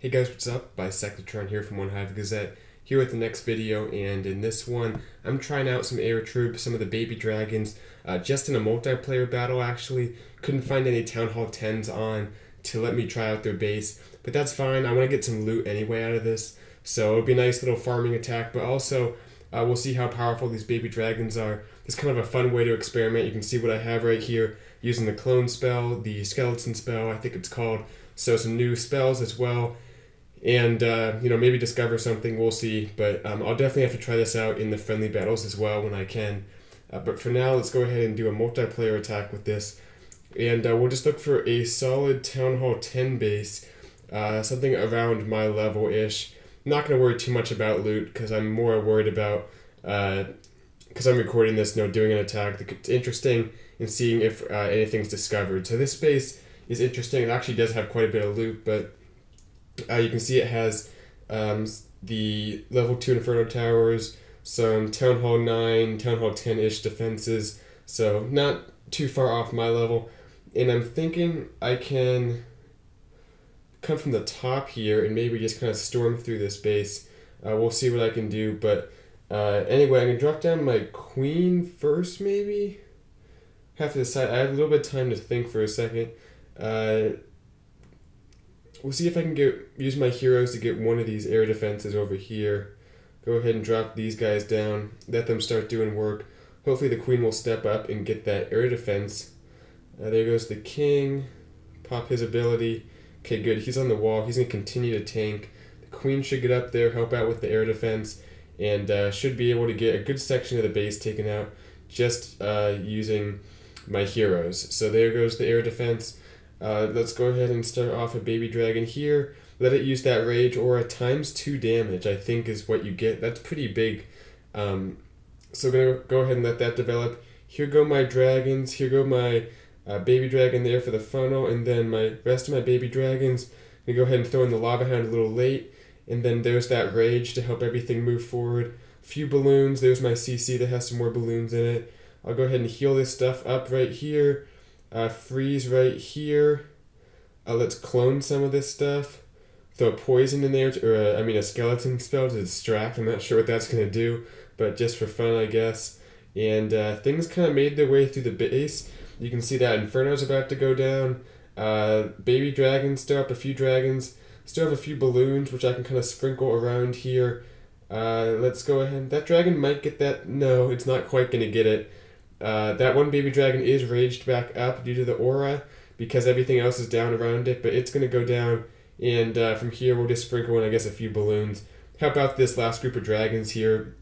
Hey guys, what's up? Bisectatron here from OneHive Gazette, here with the next video, and in this one, I'm trying out some air troops, some of the baby dragons, uh, just in a multiplayer battle actually. Couldn't find any Town Hall 10s on to let me try out their base, but that's fine. I want to get some loot anyway out of this, so it'll be a nice little farming attack, but also uh, we'll see how powerful these baby dragons are. It's kind of a fun way to experiment. You can see what I have right here using the clone spell, the skeleton spell, I think it's called. So some new spells as well and uh, you know maybe discover something. We'll see, but um, I'll definitely have to try this out in the friendly battles as well when I can. Uh, but for now, let's go ahead and do a multiplayer attack with this, and uh, we'll just look for a solid Town Hall 10 base, uh, something around my level ish. Not gonna worry too much about loot because I'm more worried about because uh, I'm recording this, you know, doing an attack. It's interesting and seeing if uh, anything's discovered. So this base is interesting. It actually does have quite a bit of loot, but uh, you can see it has um, the level 2 Inferno Towers, some Town Hall 9, Town Hall 10 ish defenses, so not too far off my level. And I'm thinking I can come from the top here and maybe just kind of storm through this base. Uh, we'll see what I can do, but uh, anyway, I'm gonna drop down my queen first, maybe. Have to decide. I have a little bit of time to think for a second. Uh, we'll see if I can get use my heroes to get one of these air defenses over here. Go ahead and drop these guys down. Let them start doing work. Hopefully the queen will step up and get that air defense. Uh, there goes the king. Pop his ability. Okay, good. He's on the wall. He's going to continue to tank. The queen should get up there, help out with the air defense, and uh, should be able to get a good section of the base taken out just uh, using my heroes. So there goes the air defense. Uh, let's go ahead and start off a baby dragon here. Let it use that rage or a times two damage, I think is what you get. That's pretty big. Um, so to go ahead and let that develop. Here go my dragons. Here go my uh, baby dragon there for the funnel. And then my rest of my baby dragons. I'm to go ahead and throw in the lava hound a little late. And then there's that rage to help everything move forward. A few balloons. There's my CC that has some more balloons in it. I'll go ahead and heal this stuff up right here uh, freeze right here. Uh, let's clone some of this stuff. Throw poison in there, or a, uh, I mean a skeleton spell to distract. I'm not sure what that's going to do, but just for fun, I guess. And uh, things kind of made their way through the base. You can see that Inferno's about to go down. Uh, baby dragons, stir up a few dragons. Still have a few balloons, which I can kind of sprinkle around here. Uh, let's go ahead. That dragon might get that. No, it's not quite going to get it. Uh, that one baby dragon is raged back up due to the aura because everything else is down around it, but it's going to go down. And uh, from here, we'll just sprinkle in, I guess, a few balloons. Help out this last group of dragons here.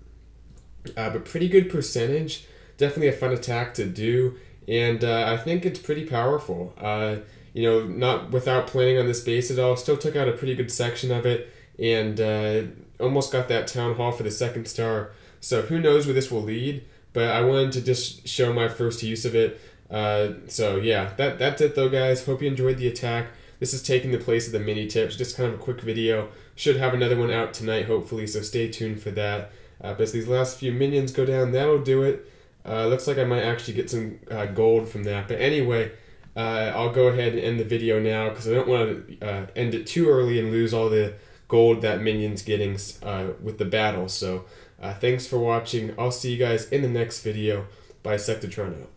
Uh, but pretty good percentage. Definitely a fun attack to do. And uh, I think it's pretty powerful. Uh, you know, not without planning on this base at all. Still took out a pretty good section of it. And almost got that town hall for the second star. So who knows where this will lead but I wanted to just show my first use of it. Uh, so yeah, that that's it though, guys. Hope you enjoyed the attack. This is taking the place of the mini tips. Just kind of a quick video. Should have another one out tonight, hopefully. So stay tuned for that. Uh, but as these last few minions go down, that'll do it. Uh, looks like I might actually get some uh, gold from that. But anyway, uh, I'll go ahead and end the video now because I don't want to uh, end it too early and lose all the gold that minion's getting uh, with the battle. So uh, thanks for watching. I'll see you guys in the next video. Bisectatron out.